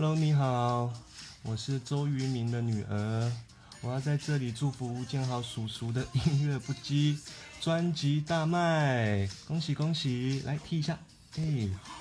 hello 你好，我是周渝民的女儿，我要在这里祝福吴建豪叔叔的音乐不羁专辑大卖，恭喜恭喜，来踢一下，哎，好。